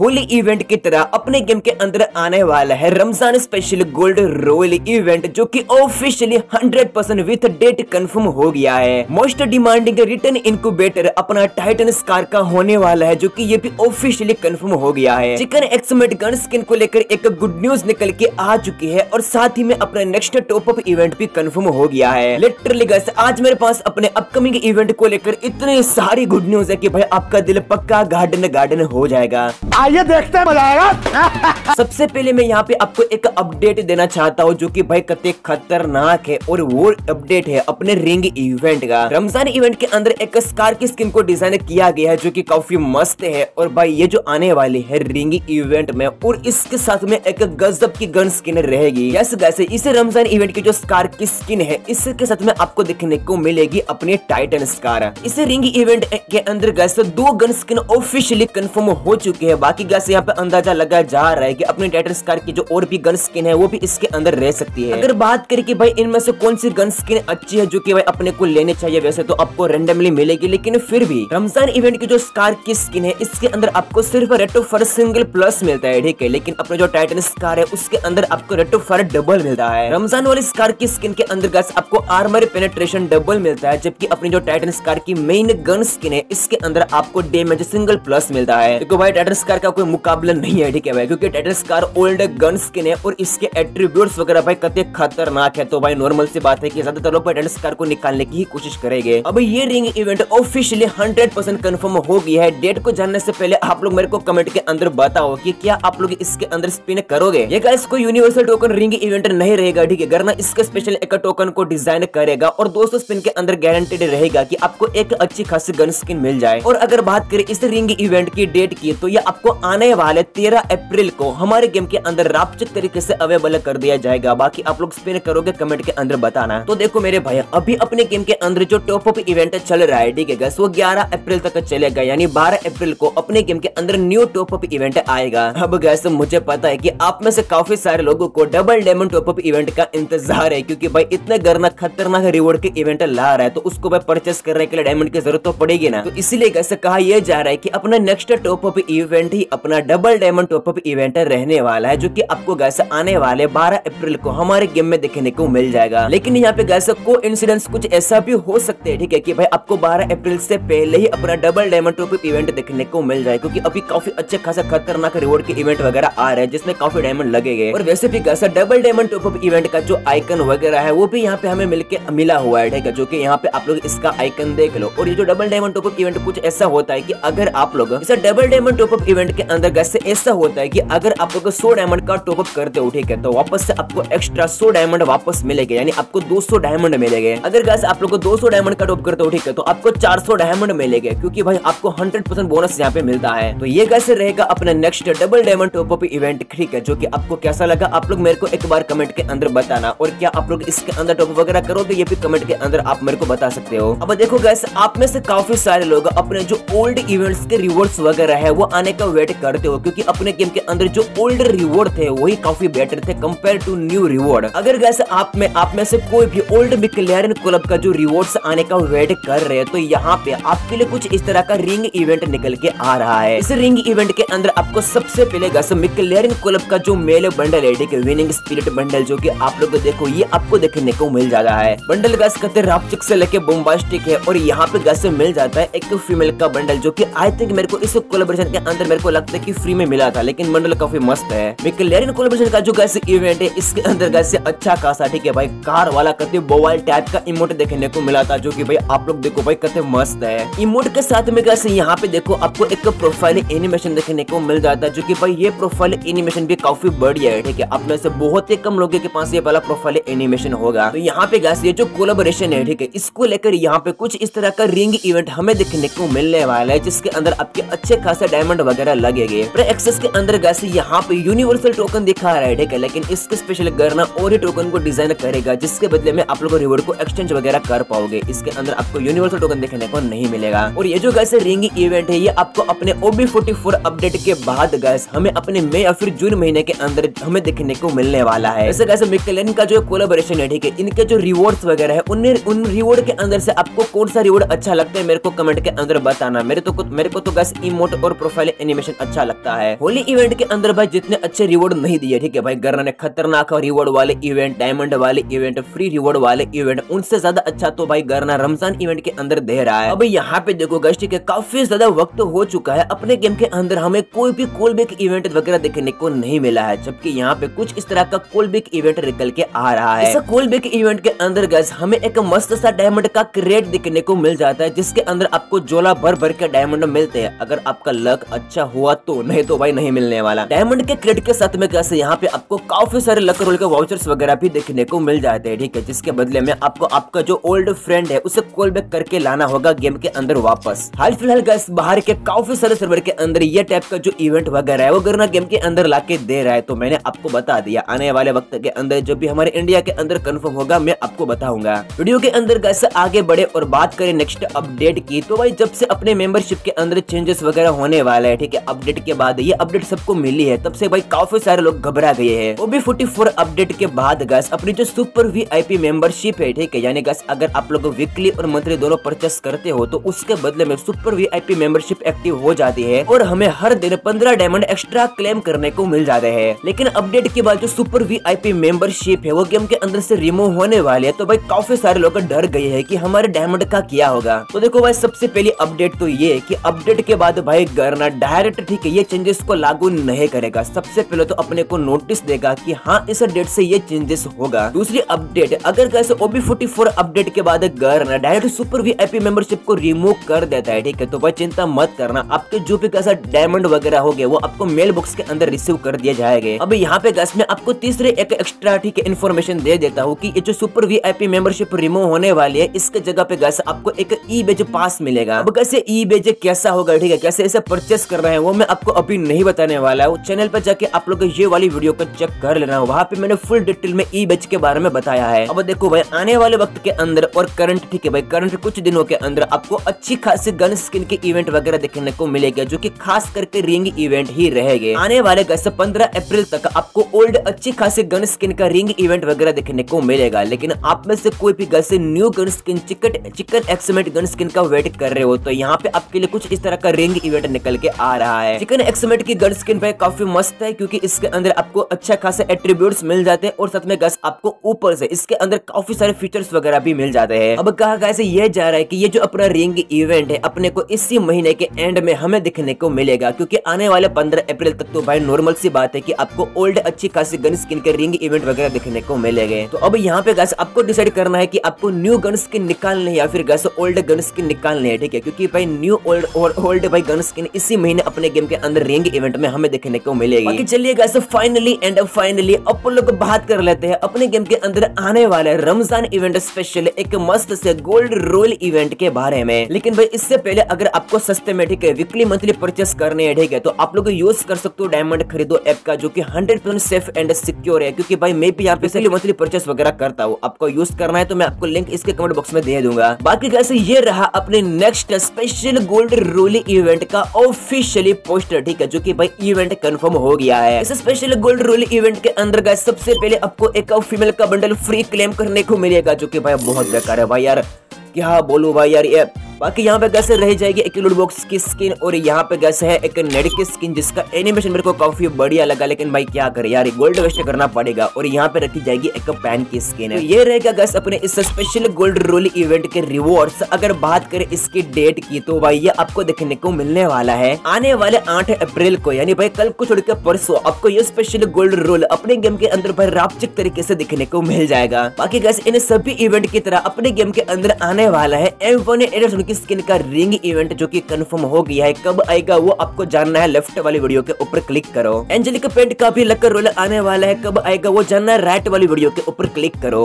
Holi event की तरह अपने गेम के अंदर आने वाला है। Ramzan special gold royale event जो कि ऑफिशियली 100% विथ डेट कंफर्म हो गया है। मोस्ट डिमांडिंग रिटर्न इनक्यूबेटर अपना टाइटन स्कार का होने वाला है, जो कि ये भी ऑफिशियली कंफर्म हो गया है। चिकन एक्समेट गन स्किन को लेकर एक गुड न्यूज़ निकल के आ चुकी है और साथ ही में अपना नेक्स्ट टॉप अप इवेंट भी कंफर्म हो गया है। लिटरली गैस आज मेरे पास अपने अपकमिंग इवेंट को लेकर इतनी सारी गुड न्यूज़ है की भाई आपका दिल पक्का गार्डन गार्डन हो जाएगा। आइए देखते हैं मज़ा आएगा सबसे पहले मैं यहाँ पे आपको एक अपडेट देना चाहता हूँ जो कि भाई कते खतरनाक है और वो अपडेट है अपने रिंग इवेंट का। रमज़ान इवेंट के अंदर एक स्कार की स्किन को डिज़ाइन किया गया है जो कि काफ़ी मस्त है और भाई ये जो आने वाली है रिंग इवेंट में और इसके साथ में एक गजब की गन स्किन रहेगी। यस इस रमज़ान इवेंट की जो स्कार की स्किन है, इसके साथ में आपको देखने को मिलेगी अपने टाइटन स्कार इस रिंग इवेंट के अंदर गैस दो गन स्किन ऑफिशियली कंफर्म हो चुके हैं, बाकी गैस यहाँ पे अंदाज़ा लगाया जा रहा है की अपने टाइटन स्कार की जो और भी गन स्किन है, वो भी इसके अंदर रह सकती है। अगर बात करें कि भाई इनमें से कौन सी गन स्किन अच्छी है जो की भाई अपने को लेने चाहिए, वैसे तो आपको रेंडमली मिलेगी, लेकिन फिर भी रमज़ान इवेंट की जो स्कार की स्किन है, इसके अंदर आपको सिर्फ़ रेटो फर सिंगल प्लस मिलता है, ठीक है? लेकिन अपने जो टाइटन स्कार है, उसके अंदर आपको रेटो फर डबल मिलता है। रमज़ान वाली स्कार की स्किन के अंदर गैस आपको आर्मर पेनेट्रेशन डबल मिलता है, जबकि अपनी जो टाइटन स्कार की मेन गन स्किन है, इसके अंदर आपको डेमेज सिंगल प्लस मिलता है। क्योंकि भाई टाइटन स्कार का कोई मुकाबला नहीं है, ठीक है भाई? क्योंकि Titan scar old gun skin है और इसके एट्रीब्यूट्स वगैरह भाई कते खतरनाक है। तो भाई नॉर्मल सी बात है कि ज़्यादातर लोग टाइटन स्कार को निकालने की कोशिश करेंगे। अब ये रिंग इवेंट ऑफिशियली 100% कंफर्म हो गया है। डेट को जानने से पहले आप लोग मेरे को कमेंट के अंदर बताओ कि क्या आप लोग इसके अंदर स्पिन करोगे? ये गाइस कोई यूनिवर्सल टोकन रिंग इवेंट नहीं रहेगा, ठीक है? करना इसके स्पेशल एक टोकन को डिज़ाइन करेगा और 200 स्पिन के अंदर गारंटेड रहेगा कि आपको एक अच्छी खासी गन स्किन मिल जाए। और अगर बात करें इस रिंग इवेंट की डेट की तो ये आपको आने वाले तेरह अप्रैल को हमारे गेम के अंदर रापचिक तरीके से अवेलेबल कर दिया जाएगा। बाकी आप लोग स्पिन करोगे कमेंट के अंदर बताना। तो देखो मेरे भाई अभी अपने गेम के अंदर जो टॉप अप इवेंट चल रहा है, ठीक है वो 11 अप्रैल तक चलेगा। यानी 12 अप्रैल को अपने गेम के अंदर न्यू टॉप अप इवेंट आएगा। अब गैस मुझे पता है की आप में से काफ़ी सारे लोगों को double diamond top up event का इंतज़ार है, क्यूँकी भाई इतने गरना खतरनाक रिवॉर्ड के इवेंट ला रहा है तो उसको भाई परचेस करने के लिए डायमंड की ज़रूरत तो पड़ेगी ना। तो इसीलिए कैसे कहा यह जा रहा है कि अपना नेक्स्ट टॉप अप इवेंट ही अपना double diamond top up event रहने वाला है, जो कि आपको गैस आने वाले 12 अप्रैल को हमारे गेम में देखने को मिल जाएगा। लेकिन यहाँ पे गैस को इंसिडेंस कुछ ऐसा भी हो सकते हैं, ठीक है, कि भाई आपको 12 अप्रैल से पहले ही अपना double diamond top up event देखने को मिल जाए, क्योंकि अभी काफ़ी अच्छे खासा खतरनाक रिवॉर्ड के इवेंट वगैरह आ रहे हैं, जिसमें काफ़ी डायमंड लगेंगे और वैसे भी गैसा double diamond top up event का जो आइकन वगैरह है, वो भी यहाँ पे हमें मिलके मिला हुआ है, ठीक है, जो कि यहाँ पे आप लोग इसका आइकन देख लो। और ये जो double diamond top up event कुछ ऐसा होता है की अगर आप लोग इस double diamond top up event के अंदर गैसे ऐसा होता है कि अगर आप लोग सौ डायमंड का टॉपअप करते हो, ठीक है तो वापस से आपको एक्स्ट्रा सौ डायमंड वापस मिलेगा, यानी आपको दो सौ डायमंड मिलेंगे। अगर गैस आप लोग दो सौ डायमंड का टॉप करते हो, ठीक है तो आपको चार सौ डायमंड मिलेंगे, क्योंकि भाई आपको हंड्रेड परसेंट बोनस यहाँ पे मिलता है। तो ये कैसे रहेगा अपना next double diamond top up event ठीक है, जो की आपको कैसा लगा, आप लोग मेरे को एक बार कमेंट के अंदर बताना, और क्या आप लोग इसके अंदर टॉपअप वगैरह करो तो ये भी कमेंट के अंदर आप मेरे को बता सकते हो। अब देखो गैस आप में से काफ़ी सारे लोग अपने जो ओल्ड इवेंट्स के रिवॉर्ड्स वगैरह है, वो आने का वेट करते हो, क्योंकि अपने गेम के अंदर जो ओल्ड रिवॉर्ड थे, वही काफ़ी बेटर थे कंपेयर टू न्यू रिवॉर्ड अगर गैस आप में आप में से कोई भी ओल्ड मिकलेरन क्लब का जो रिवॉर्ड्स आने का वेट कर रहे हैं तो यहाँ पे आपके लिए कुछ इस तरह का रिंग इवेंट निकल के आ रहा है। इस रिंग इवेंट के अंदर आपको सबसे पहले गैस मिकलेरन क्लब का जो मेल बंडल है, ठीक है विनिंग स्पिरिट बंडल जो की आप लोग देखो, ये आपको देखने को मिल जा रहा है। बंडल गैस कहते रापचिक से लेके बोम्बास्टिक है, और यहाँ पे गैस मिल जाता है एक फीमेल का बंडल जो की आई थिंक मेरे को इस कोलेब्रेशन के अंदर मेरे को लगता है कि फ्री में मिला था, लेकिन मंडल काफ़ी मस्त है। मिकलेरन कोलेब्रेशन का जो गैस इवेंट है, इसके अंदर गैस अच्छा खासा, ठीक है भाई, कार वाला कहते मोबाइल टाइप का इमोट देखने को मिला था, जो की भाई आप लोग देखो भाई कहते मस्त है। इमोट के साथ में गैस यहाँ पे देखो, आपको एक प्रोफ़ाइल एनिमेशन देखने को मिल जाता है, जो कि भाई ये प्रोफ़ाइल एनिमेशन भी काफ़ी बढ़िया है, ठीक है। में से बहुत ही कम लोगों के पास ये वाला प्रोफ़ाइल एनिमेशन होगा। तो यहाँ पे गैस ये जो कोलेबोरेशन है, ठीक है, इसको लेकर यहाँ पे कुछ इस तरह का रिंग इवेंट हमें देखने को मिलने वाला है, जिसके अंदर आपके अच्छे खासे डायमंड वगैरह लगेंगे। एक्सेस के अंदर गैस यहाँ पे यूनिवर्सल टोकन दिखा रहा है, ठीक है? लेकिन इसके स्पेशल करना और ही टोकन को डिज़ाइन करेगा, जिसके बदले में आप लोग रिवॉर्ड को एक्सचेंज वगैरह कर पाओगे। इसके अंदर आपको यूनिवर्सल टोकन देखने को नहीं मिलेगा। और ये जो गैस रिंग इवेंट है, ये आपको अपने ओबी फोर्टी अपडेट के बाद गैस हमें अपने मई या फिर जून महीने के अंदर हमें देखने को मिलने वाला है। ऐसे गैस मिकलेन का जो कोलेबोरेशन है, ठीक है? इनके जो रिवॉर्ड्स वगैरह है उन रिवॉर्ड के अंदर से आपको कौन सा रिवॉर्ड अच्छा लगता है, मेरे को कमेंट के अंदर बताना। मेरे तो मेरे को तो गैस इमोट और प्रोफ़ाइल एनिमेशन एनिमेशन अच्छा लगता है। होली इवेंट के अंदर भाई जितने अच्छे रिवॉर्ड नहीं दिए, ठीक है भाई? गर्ना ने खतरनाक रिवॉर्ड वाले इवेंट डायमंड वाले इवेंट फ्री रिवॉर्ड वाले इवेंट उनसे ज़्यादा अच्छा तो भाई गर्ना रमज़ान इवेंट के अंदर दे रहा है। अब यहाँ पे देखो गश्ती के काफ़ी ज़्यादा वक्त हो चुका है। अपने गेम के अंदर हमें कोई भी कोलबेक इवेंट वगैरह देखने को नहीं मिला है, जबकि यहाँ पे कुछ इस तरह का कोलबेक इवेंट निकल के आ रहा है। इस कोलबेक इवेंट के अंदर गैस हमें एक मस्त सा डायमंड का क्रेट दिखने को मिल जाता है, जिसके अंदर आपको जोला भर भर के डायमंड मिलते हैं। अगर आपका लक अच्छा हुआ तो नहीं तो भाई नहीं मिलने वाला। डायमंड के क्रेड के साथ में कैसे यहाँ पे आपको काफ़ी सारे लक रोल के वाउचर्स वगैरह भी देखने को मिल जाते हैं, ठीक है? जिसके बदले में आपको आपका जो ओल्ड फ्रेंड है, उसे कॉल बैक करके लाना होगा गेम के अंदर वापस। हाल फ़िलहाल गैस बाहर के काफ़ी सारे सर्वर के अंदर ये टाइप का जो इवेंट वगैरह है, वो करना गेम के अंदर ला दे रहा है तो मैंने आपको बता दिया। आने वाले वक्त के अंदर जब भी हमारे इंडिया के अंदर कन्फर्म होगा, मैं आपको बताऊँगा। वीडियो के अंदर गैस आगे बढ़े और बात करें नेक्स्ट अपडेट की तो भाई जब से अपने मेंबरशिप के अंदर चेंजेस वगैरह होने वाला है, ठीक है? अपडेट के बाद ये अपडेट सबको मिली है। तब से भाई काफ़ी सारे लोग घबरा गए हैं। वो भी फोर्टी अपडेट के बाद गैस अपनी जो सुपर वीआईपी मेंबरशिप है, ठीक है? यानी गैस अगर आप लोग वीकली और मंथली दोनों परचेस करते हो तो उसके बदले में सुपर वीआईपी मेंबरशिप एक्टिव हो जाती है और हमें हर दिन पंद्रह डायमंड एक्स्ट्रा क्लेम करने को मिल जाते हैं। लेकिन अपडेट के बाद जो सुपर वीआईपी मेंबरशिप है, वो गेम के अंदर से रिमूव होने वाली है। तो भाई काफ़ी सारे लोग डर गए हैं कि हमारे डायमंड का क्या होगा। तो देखो भाई, सबसे पहली अपडेट तो ये कि अपडेट के बाद भाई करना डायरेक्ट ठीक है, ये चेंजेस को लागू नहीं करेगा। सबसे पहले तो अपने को नोटिस देगा कि हाँ इस डेट से ये चेंजेस होगा। दूसरी अपडेट अगर कैसे ओबी फोर्टी फोर अपडेट के बाद करना direct super V I membership को रिमूव कर देता है, ठीक है तो भाई चिंता मत करना। आपके जो भी कैसा डायमंड वगैरह हो गए, वो आपको मेल बॉक्स के अंदर रिसीव कर दिया जाएगा। अब यहाँ पे गैस में आपको तीसरे एक एक्स्ट्रा ठीक है इन्फॉर्मेशन दे देता हूँ की जो super V I membership remove होने वाली है, इसके जगह पे गैस आपको एक ई बेज पास मिलेगा। अब कैसे ई बेज कैसा होगा, ठीक है, कैसे इसे परचेस कर रहे वो मैं आपको अभी नहीं बताने वाला हूँ। चैनल पर जाके आप लोग ये वाली वीडियो को चेक कर लेना। वहाँ पे मैंने फुल डिटेल में ई बेच के बारे में बताया है। अब देखो भाई, आने वाले वक्त के अंदर और करंट ठीक है भाई करंट कुछ दिनों के अंदर आपको अच्छी खासी गन स्किन के इवेंट वगैरह देखने को मिलेगा, जो की खास करके रिंग इवेंट ही रहेंगे। आने वाले गैसे पंद्रह अप्रैल तक आपको ओल्ड अच्छी खासी गन स्किन का रिंग इवेंट वगैरह देखने को मिलेगा। लेकिन आप में से कोई भी गैसे new gun skin chicken chicken एक्समेट gun skin का वेट कर रहे हो तो यहाँ पे आपके लिए कुछ इस तरह का रिंग इवेंट निकल के आ रहा है। चिकन एक्समेट की गन स्किन पे काफ़ी मस्त है, क्योंकि इसके अंदर आपको अच्छा खासा एट्रीब्यूट्स मिल जाते हैं, और साथ में गैस आपको ऊपर से इसके अंदर काफ़ी सारे फीचर्स वगैरह भी मिल जाते हैं। अब कहा कैसे ये जा रहा है कि ये जो अपना रिंग इवेंट है, अपने को इसी महीने के एंड में हमें दिखने को मिलेगा, क्योंकि आने वाले पंद्रह अप्रैल तक तो भाई नॉर्मल सी बात है की आपको ओल्ड अच्छी खासी गन स्किन के रिंग इवेंट वगैरह दिखने को मिलेंगे। तो अब यहाँ पे गैस आपको डिसाइड करना है की आपको न्यू गन स्किन निकालने या फिर गैस ओल्ड गन स्किन निकालने ठीक है? क्योंकि भाई न्यू ओल्ड और ओल्ड भाई गन स्किन इसी महीने अपने गेम के अंदर रिंग इवेंट में हमें देखने को मिलेगी। चलिए गैस फाइनली एंड फाइनली अब लोग बात कर लेते हैं। अपने गेम के अंदर आने वाले रमज़ान इवेंट स्पेशल एक मस्त से गोल्ड रोल इवेंट के बारे में। लेकिन भाई, इससे पहले अगर आपको सस्ते में, ठीक है वीकली मंथली परचेस करने हैं, ठीक है तो आप लोग यूज़ कर सकते हो डायमंड खरीदो ऐप का, जो की hundred percent safe and secure है। क्योंकि भाई, मैं भी यहाँ पे मंथली परचेस वगैरह करता हूँ। आपको यूज़ करना है तो मैं आपको लिंक इसके कमेंट बॉक्स में दे दूँगा। बाकी कैसे ये रहा अपने next special gold royale event का ऑफिशियली पोस्टर ठीक है, जो कि भाई इवेंट कंफर्म हो गया है। इस स्पेशल गोल्ड रोल इवेंट के अंदर गए सबसे पहले आपको एक फीमेल का बंडल फ्री क्लेम करने को मिलेगा, जो की भाई बहुत बेकार है भाई यार। क्या बोलू भाई यार, ये बाकी यहाँ पे कैसे रह जाएगी एक लूट बॉक्स की स्किन और यहाँ पे कैसे है एक नेट की स्किन जिसका एनिमेशन मेरे को काफ़ी बढ़िया लगा। लेकिन भाई क्या करे यार गोल्ड वेस्ट करना पड़ेगा और यहाँ पे रखी जाएगी एक पैन की स्किन तो ये रहेगा गैस अपने इस स्पेशल गोल्ड रोल इवेंट के रिवॉर्ड अगर बात करें इसकी डेट की तो भाई ये आपको देखने को मिलने वाला है आने वाले आठ अप्रैल को। यानी भाई कल को छोड़कर परसों आपको ये स्पेशल गोल्ड रोल अपने गेम के अंदर भाई रापचिक तरीके से दिखने को मिल जाएगा। बाकी गैस इन सभी इवेंट की तरह अपने गेम के अंदर आने वाला है एम वन की स्किन का रिंग इवेंट जो कि कंफर्म हो गया है। कब आएगा वो आपको जानना है। लेफ़्ट वाली वीडियो के ऊपर क्लिक करो। एंजेलिक पेंट का भी लकर रोल आने वाला है। कब आएगा वो जानना है। राइट वाली वीडियो के ऊपर क्लिक करो।